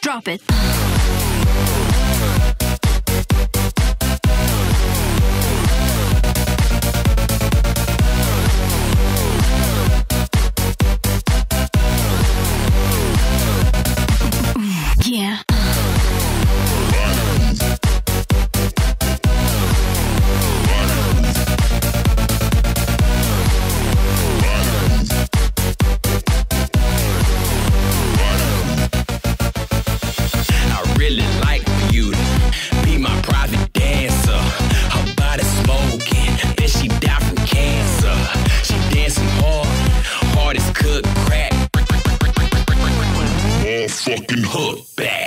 Drop it. fucking hood back.